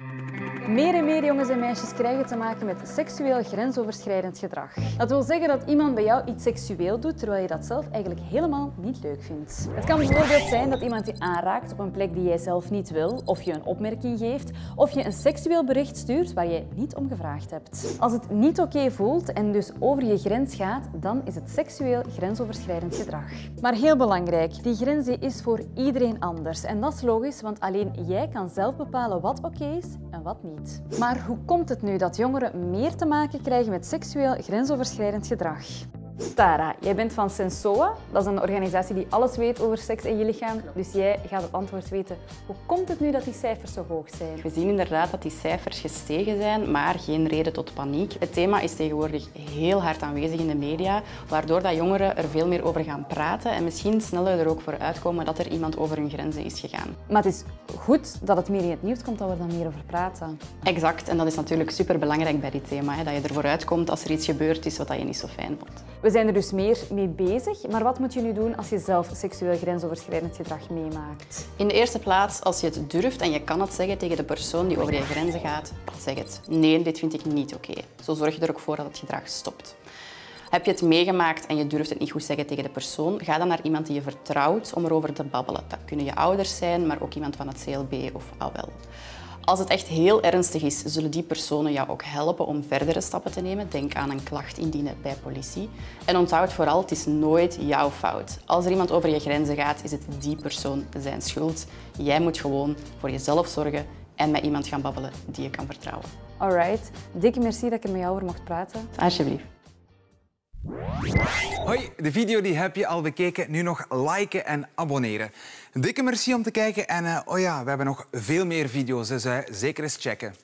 Mm-hmm. Meer en meer jongens en meisjes krijgen te maken met seksueel grensoverschrijdend gedrag. Dat wil zeggen dat iemand bij jou iets seksueel doet, terwijl je dat zelf eigenlijk helemaal niet leuk vindt. Het kan bijvoorbeeld zijn dat iemand je aanraakt op een plek die jij zelf niet wil, of je een opmerking geeft, of je een seksueel bericht stuurt waar je niet om gevraagd hebt. Als het niet oké voelt en dus over je grens gaat, dan is het seksueel grensoverschrijdend gedrag. Maar heel belangrijk, die grens is voor iedereen anders. En dat is logisch, want alleen jij kan zelf bepalen wat oké is en wat niet. Maar hoe komt het nu dat jongeren meer te maken krijgen met seksueel grensoverschrijdend gedrag? Tara, jij bent van Sensoa. Dat is een organisatie die alles weet over seks en je lichaam. Dus jij gaat het antwoord weten. Hoe komt het nu dat die cijfers zo hoog zijn? We zien inderdaad dat die cijfers gestegen zijn, maar geen reden tot paniek. Het thema is tegenwoordig heel hard aanwezig in de media, waardoor dat jongeren er veel meer over gaan praten en misschien sneller er ook voor uitkomen dat er iemand over hun grenzen is gegaan. Maar het is goed dat het meer in het nieuws komt, dat we er meer over praten. Exact, en dat is natuurlijk superbelangrijk bij dit thema, hè, dat je ervoor uitkomt als er iets gebeurd is wat je niet zo fijn vond. We zijn er dus meer mee bezig, maar wat moet je nu doen als je zelf seksueel grensoverschrijdend gedrag meemaakt? In de eerste plaats, als je het durft en je kan het zeggen tegen de persoon die over je grenzen gaat, zeg het. Nee, dit vind ik niet oké. Zo zorg je er ook voor dat het gedrag stopt. Heb je het meegemaakt en je durft het niet goed zeggen tegen de persoon, ga dan naar iemand die je vertrouwt om erover te babbelen. Dat kunnen je ouders zijn, maar ook iemand van het CLB of AWEL. Als het echt heel ernstig is, zullen die personen jou ook helpen om verdere stappen te nemen. Denk aan een klacht indienen bij politie. En onthoud vooral, het is nooit jouw fout. Als er iemand over je grenzen gaat, is het die persoon zijn schuld. Jij moet gewoon voor jezelf zorgen en met iemand gaan babbelen die je kan vertrouwen. Alright, dikke merci dat ik er met jou over mocht praten. Alsjeblieft. Hoi, de video die heb je al bekeken. Nu nog liken en abonneren. Dikke merci om te kijken. En uh, oh ja, we hebben nog veel meer video's, dus uh, zeker eens checken.